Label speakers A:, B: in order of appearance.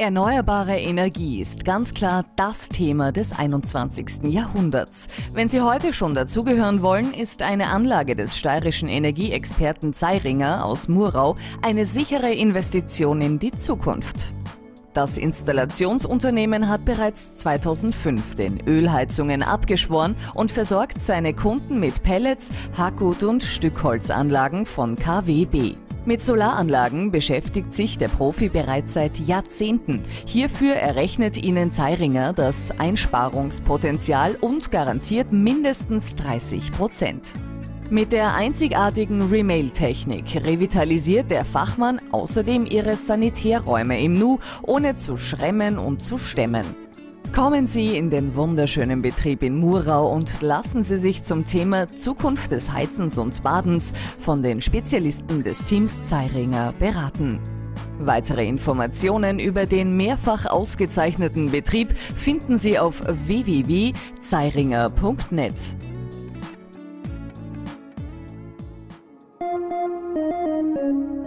A: Erneuerbare Energie ist ganz klar das Thema des 21. Jahrhunderts. Wenn Sie heute schon dazugehören wollen, ist eine Anlage des steirischen Energieexperten Zeiringer aus Murau eine sichere Investition in die Zukunft. Das Installationsunternehmen hat bereits 2005 den Ölheizungen abgeschworen und versorgt seine Kunden mit Pellets, Hackgut und Stückholzanlagen von KWB. Mit Solaranlagen beschäftigt sich der Profi bereits seit Jahrzehnten. Hierfür errechnet Ihnen Zeiringer das Einsparungspotenzial und garantiert mindestens 30 Prozent. Mit der einzigartigen Remail-Technik revitalisiert der Fachmann außerdem Ihre Sanitärräume im Nu, ohne zu schremmen und zu stemmen. Kommen Sie in den wunderschönen Betrieb in Murau und lassen Sie sich zum Thema Zukunft des Heizens und Badens von den Spezialisten des Teams Zeiringer beraten. Weitere Informationen über den mehrfach ausgezeichneten Betrieb finden Sie auf www.zeiringer.net. Thank you.